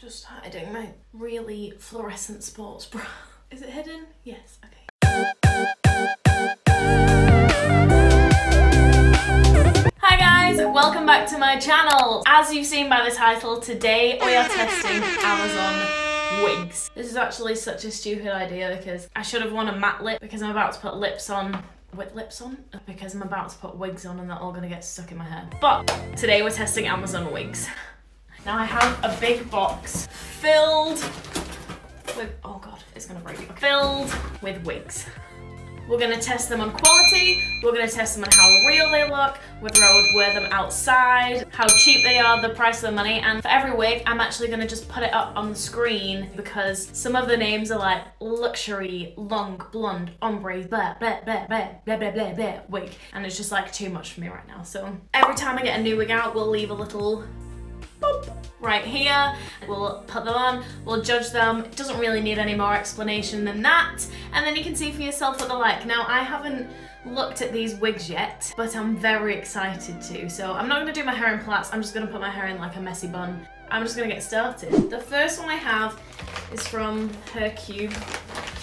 Just hiding my really fluorescent sports bra. Is it hidden? Yes, okay. Hi guys, welcome back to my channel. As you've seen by the title, today we are testing Amazon wigs. This is actually such a stupid idea because I should have worn a matte lip because I'm about to put lips on with lips on because I'm about to put wigs on and they're all gonna get stuck in my hair. But today we're testing Amazon wigs. Now I have a big box filled with, oh god, it's gonna break. Filled with wigs. We're gonna test them on quality, we're gonna test them on how real they look, whether I would wear them outside, how cheap they are, the price of the money, and for every wig, I'm actually gonna just put it up on the screen because some of the names are like luxury, long, blonde, ombre, blah, blah, blah, blah, blah, blah, blah, blah, wig. And it's just like too much for me right now. So every time I get a new wig out, we'll leave a little right here. We'll put them on, we'll judge them. It doesn't really need any more explanation than that. And then you can see for yourself what they're like. Now, I haven't looked at these wigs yet, but I'm very excited to. So I'm not gonna do my hair in plaits, I'm just gonna put my hair in like a messy bun. I'm just gonna get started. The first one I have is from Haircube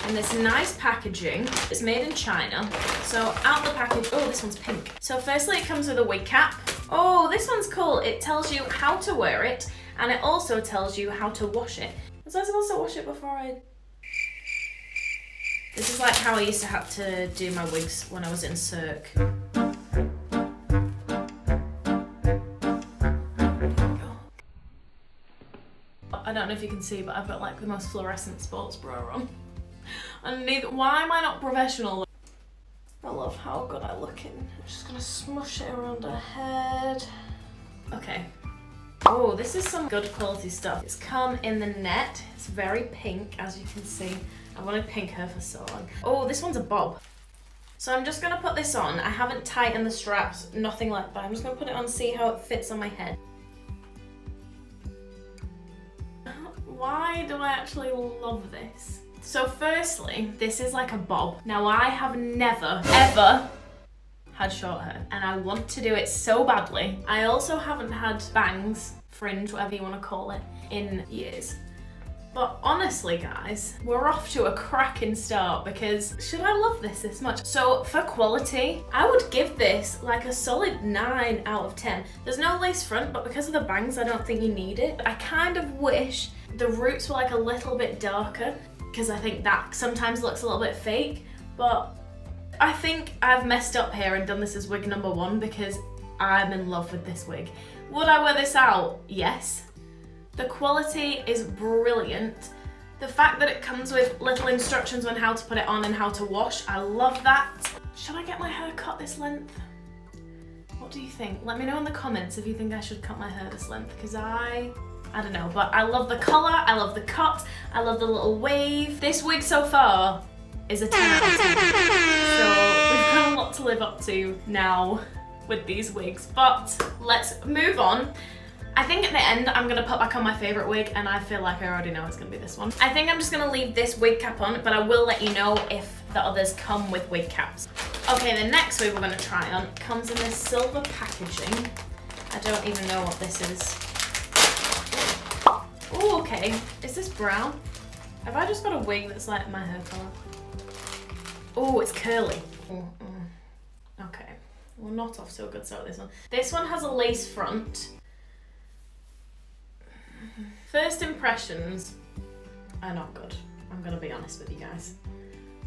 in this nice packaging. It's made in China. So out the package, oh, this one's pink. So firstly, it comes with a wig cap. Oh, this one's cool. It tells you how to wear it, and it also tells you how to wash it. Was I supposed to wash it before I... This is like how I used to have to do my wigs when I was in Cirque. I don't know if you can see, but I've got like the most fluorescent sports bra on. And neither, why am I not professional? I love how good I look in. I'm just gonna smush it around her head. Okay. Oh, this is some good quality stuff. It's come in the net. It's very pink, as you can see. I wanted pink hair for so long. Oh, this one's a bob. So I'm just gonna put this on. I haven't tightened the straps, nothing like that. I'm just gonna put it on, see how it fits on my head. Why do I actually love this? So firstly, this is like a bob. Now I have never, ever had short hair and I want to do it so badly. I also haven't had bangs, fringe, whatever you want to call it, in years. But honestly, guys, we're off to a cracking start because should I love this this much? So for quality, I would give this like a solid 9 out of 10. There's no lace front, but because of the bangs, I don't think you need it. I kind of wish the roots were like a little bit darker because I think that sometimes looks a little bit fake, but I think I've messed up here and done this as wig number one because I'm in love with this wig. Would I wear this out? Yes. The quality is brilliant. The fact that it comes with little instructions on how to put it on and how to wash, I love that. Should I get my hair cut this length? What do you think? Let me know in the comments if you think I should cut my hair this length because I I don't know, but I love the colour, I love the cut, I love the little wave. This wig so far is a 10 out of 10. So we've got a lot to live up to now with these wigs, but let's move on. I think at the end I'm gonna put back on my favorite wig and I feel like I already know it's gonna be this one. I think I'm just gonna leave this wig cap on, but I will let you know if the others come with wig caps. Okay, the next wig we're gonna try on comes in this silver packaging. I don't even know what this is. Oh, okay. Is this brown? Have I just got a wig that's like my hair colour? Oh, it's curly. Oh, oh. Well, not off so good so this one. This one has a lace front. First impressions are not good. I'm gonna be honest with you guys.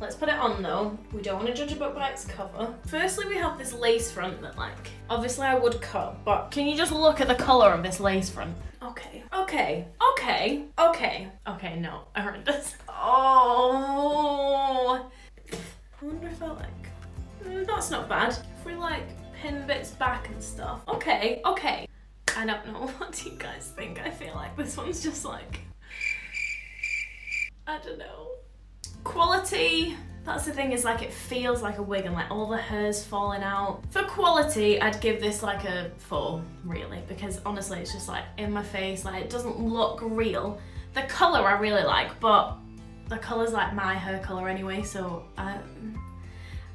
Let's put it on though. We don't want to judge a book by its cover. Firstly, we have this lace front that like, obviously I would cut, but can you just look at the colour of this lace front? Okay, okay, okay, okay, okay, no, I heard this. Oh, I wonder if I like, mm, that's not bad. If we like pin bits back and stuff. Okay, okay. I don't know, what do you guys think? I feel like this one's just like, I don't know. Quality, that's the thing is like it feels like a wig and like all the hair's falling out. For quality, I'd give this like a four, really, because honestly it's just like in my face, like it doesn't look real. The colour I really like, but the colour's like my hair colour anyway, so I,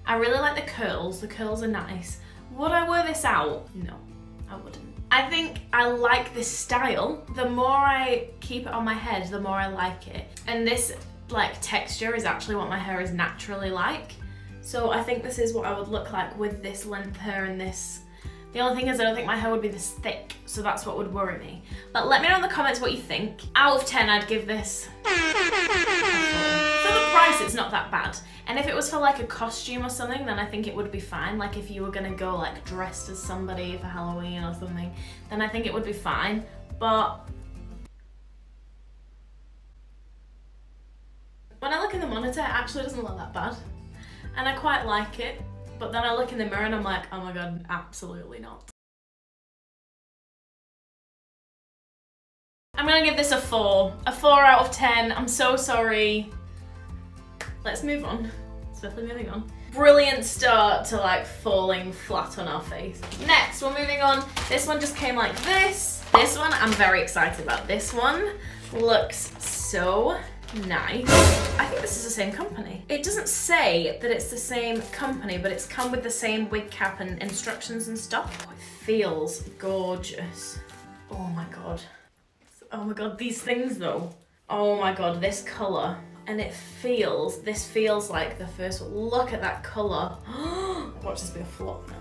I really like the curls. The curls are nice. Would I wear this out? No, I wouldn't. I think I like this style. The more I keep it on my head, the more I like it. And this like texture is actually what my hair is naturally like. So I think this is what I would look like with this length hair and this the only thing is I don't think my hair would be this thick, so that's what would worry me. But let me know in the comments what you think. Out of 10, I'd give this For the price, it's not that bad. And if it was for like a costume or something, then I think it would be fine. Like if you were gonna go like dressed as somebody for Halloween or something, then I think it would be fine. But when I look in the monitor, it actually doesn't look that bad. And I quite like it. But then I look in the mirror and I'm like, oh my god, absolutely not. I'm gonna give this a four. A four out of 10. I'm so sorry. Let's move on. Swiftly moving on. Brilliant start to like falling flat on our face. Next, we're moving on. This one just came like this. This one, I'm very excited about. This one looks so nice. I think this is the same company. It doesn't say that it's the same company, but it's come with the same wig cap and instructions and stuff. Oh, it feels gorgeous. Oh my God. Oh my God, these things though. Oh my God, this color. And it feels, this feels like the first one. Look at that color. Watch this be a flop now.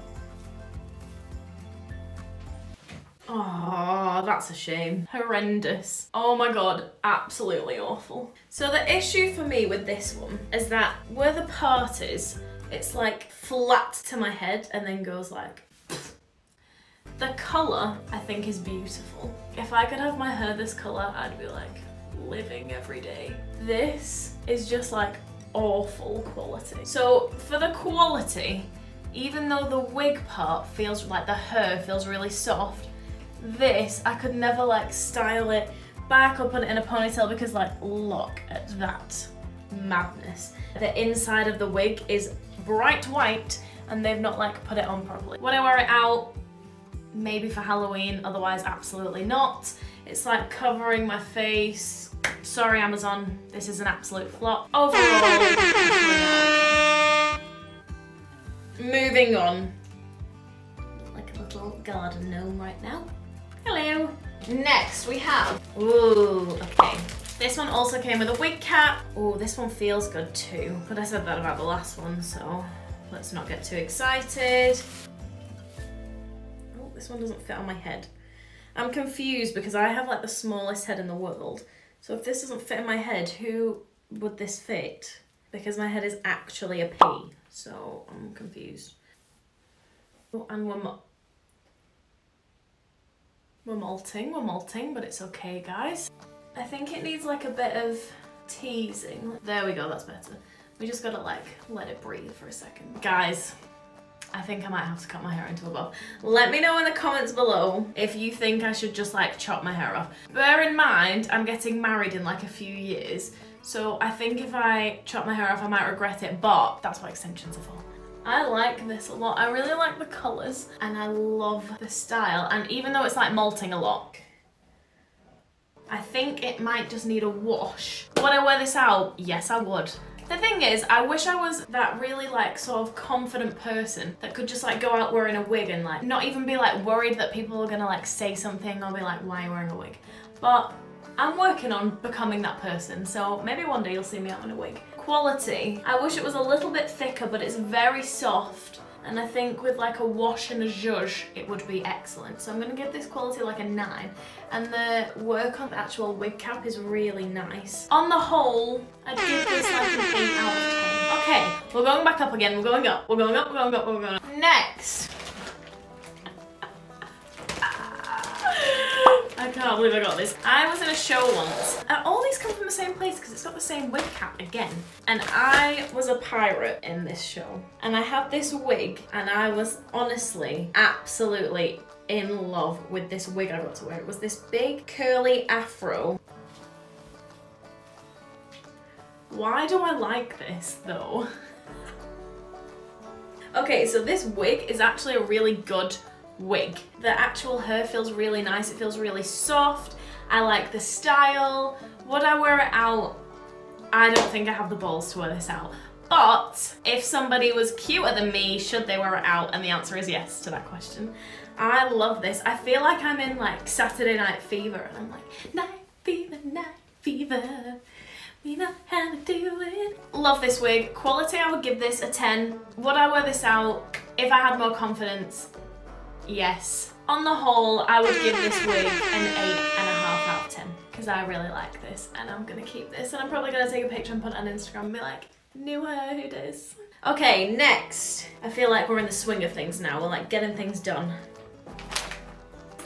Oh, that's a shame. Horrendous. Oh my god, absolutely awful. So the issue for me with this one is that where the part is, it's like flat to my head and then goes like the colour, I think, is beautiful. If I could have my hair this colour, I'd be like living every day. This is just like awful quality. So for the quality, even though the wig part feels like the hair feels really soft, this, I could never like style it back or put it in a ponytail because like look at that madness. The inside of the wig is bright white and they've not like put it on properly. When I wear it out, maybe for Halloween, otherwise absolutely not. It's like covering my face. Sorry Amazon, this is an absolute flop. Overall, moving on. Like a little garden gnome right now. Hello. Next we have, ooh, okay. This one also came with a wig cap. Oh, this one feels good too. But I said that about the last one, so let's not get too excited. Oh, this one doesn't fit on my head. I'm confused because I have like the smallest head in the world. So if this doesn't fit in my head, who would this fit? Because my head is actually a P, so I'm confused. Oh, and more. We're molting, we're molting, but it's okay, guys. I think it needs like a bit of teasing. There we go, that's better. We just gotta like, let it breathe for a second. Guys, I think I might have to cut my hair into a bob. Let me know in the comments below if you think I should just like chop my hair off. Bear in mind, I'm getting married in like a few years, so I think if I chop my hair off, I might regret it, but that's what extensions are for. I like this a lot. I really like the colours and I love the style. And even though it's like molting a lot, I think it might just need a wash. Would I wear this out? Yes, I would. The thing is, I wish I was that really like sort of confident person that could just like go out wearing a wig and like not even be like worried that people are gonna like say something or be like, why are you wearing a wig? But I'm working on becoming that person, so maybe one day you'll see me out in a wig quality. I wish it was a little bit thicker, but it's very soft. And I think with like a wash and a zhuzh, it would be excellent. So I'm gonna give this quality like a nine. And the work on the actual wig cap is really nice. On the whole, I'd give this like an eight out of 10. Okay, we're going back up again. We're going up. We're going up, we're going up, we're going up. Next, I can't believe I got this. I was in a show once. And all these come from the same place because it's got the same wig cap again. And I was a pirate in this show. And I had this wig and I was honestly absolutely in love with this wig I got to wear. It was this big curly afro. Why do I like this though? okay, so this wig is actually a really good wig. The actual hair feels really nice, it feels really soft. I like the style. Would I wear it out? I don't think I have the balls to wear this out. But if somebody was cuter than me, should they wear it out? And the answer is yes to that question. I love this. I feel like I'm in like Saturday Night Fever and I'm like, night fever, night fever. We know how to do it. Love this wig. Quality, I would give this a 10. Would I wear this out if I had more confidence? Yes. On the whole, I would give this wig an eight and a half out of 10 because I really like this and I'm gonna keep this and I'm probably gonna take a picture and put it on Instagram and be like, knew her, who does? Okay, next. I feel like we're in the swing of things now. We're like getting things done.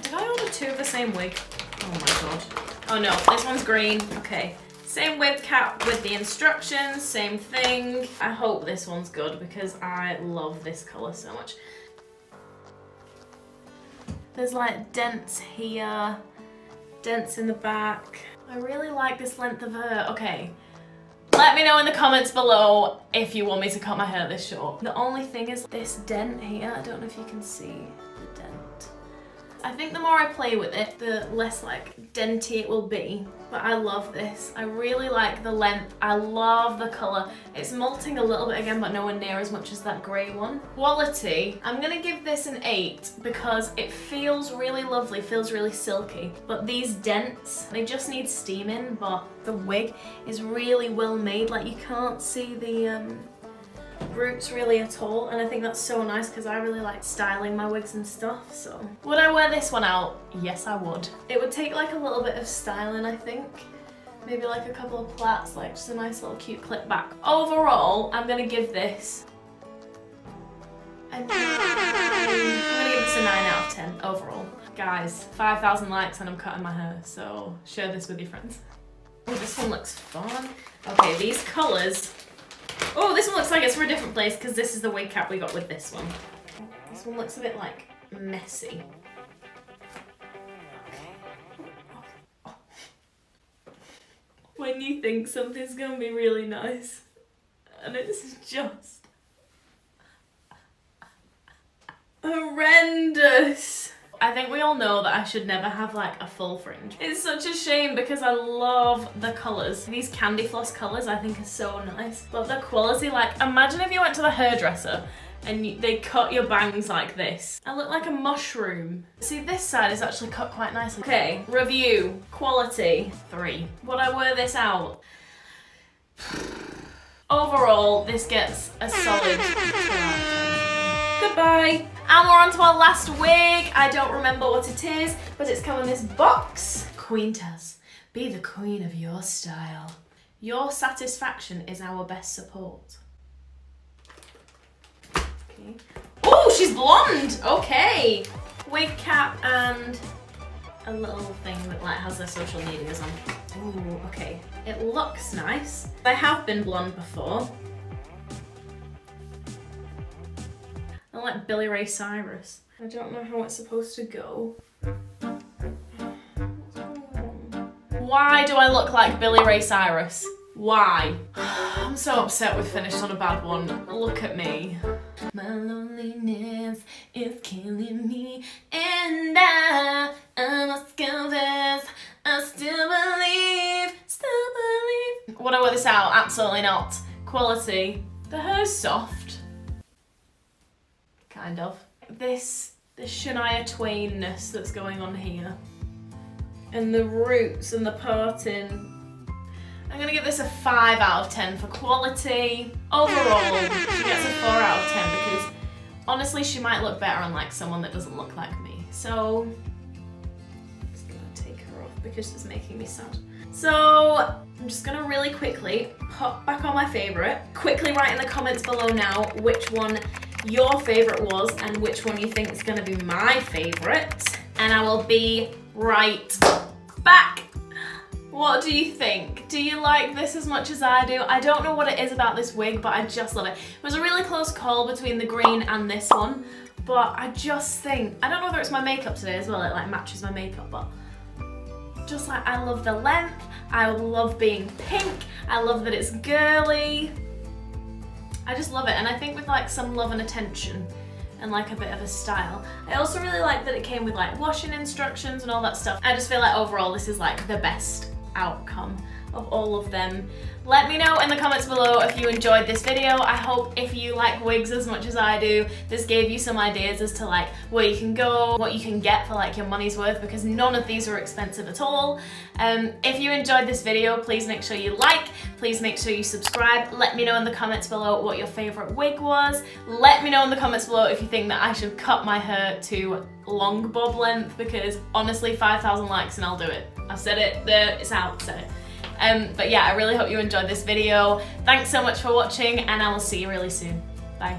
Did I order two of the same wig? Oh my god. Oh no, this one's green. Okay. Same wig cap with the instructions, same thing. I hope this one's good because I love this colour so much. There's like dents here, dents in the back. I really like this length of hair. Okay, let me know in the comments below if you want me to cut my hair this short. The only thing is this dent here, I don't know if you can see. I think the more I play with it, the less like denty it will be. But I love this. I really like the length. I love the colour. It's molting a little bit again, but nowhere near as much as that grey one. Quality, I'm gonna give this an eight because it feels really lovely, feels really silky. But these dents, they just need steaming, but the wig is really well made. Like you can't see the, um, roots really at all and I think that's so nice because I really like styling my wigs and stuff so. Would I wear this one out? Yes I would. It would take like a little bit of styling I think. Maybe like a couple of plaits, like just a nice little cute clip back. Overall, I'm gonna give this a 9. I'm gonna give this a 9 out of 10 overall. Guys, 5,000 likes and I'm cutting my hair, so share this with your friends. This one looks fun. Okay, these colours Oh, this one looks like it's for a different place because this is the wig cap we got with this one. This one looks a bit like messy. When you think something's gonna be really nice and it's just horrendous. I think we all know that I should never have like a full fringe. It's such a shame because I love the colours. These candy floss colours I think are so nice. But the quality, like imagine if you went to the hairdresser and you, they cut your bangs like this. I look like a mushroom. See, this side is actually cut quite nicely. Okay, review, quality, three. Would I wear this out? Overall, this gets a solid Goodbye. And we're on to our last wig. I don't remember what it is, but it's come in this box. Queentas, be the queen of your style. Your satisfaction is our best support. Okay. Oh, she's blonde. Okay. Wig cap and a little thing that like has their social medias on. Ooh, okay. It looks nice. I have been blonde before. I like Billy Ray Cyrus. I don't know how it's supposed to go. Why do I look like Billy Ray Cyrus? Why? I'm so upset we finished on a bad one. Look at me. My loneliness is killing me and I, I must confess, I still believe, still believe. Would I wear this out? Absolutely not. Quality. The hair's soft kind of. This, the Shania Twainness that's going on here. And the roots and the parting. I'm gonna give this a 5 out of 10 for quality. Overall, she gets a 4 out of 10 because honestly she might look better on like someone that doesn't look like me. So, I'm just gonna take her off because it's making me sad. So, I'm just gonna really quickly pop back on my favourite. Quickly write in the comments below now which one your favourite was and which one you think is going to be my favourite. And I will be right back. What do you think? Do you like this as much as I do? I don't know what it is about this wig, but I just love it. It was a really close call between the green and this one, but I just think, I don't know whether it's my makeup today as well, it like matches my makeup, but just like I love the length, I love being pink, I love that it's girly, I just love it. And I think with like some love and attention and like a bit of a style. I also really like that it came with like washing instructions and all that stuff. I just feel like overall this is like the best outcome. Of all of them. Let me know in the comments below if you enjoyed this video. I hope if you like wigs as much as I do, this gave you some ideas as to like where you can go, what you can get for like your money's worth because none of these are expensive at all. Um, if you enjoyed this video, please make sure you like, please make sure you subscribe. Let me know in the comments below what your favorite wig was. Let me know in the comments below if you think that I should cut my hair to long bob length because honestly 5,000 likes and I'll do it. I've said it, there, it's out, said it. Um, but yeah, I really hope you enjoyed this video. Thanks so much for watching and I will see you really soon. Bye.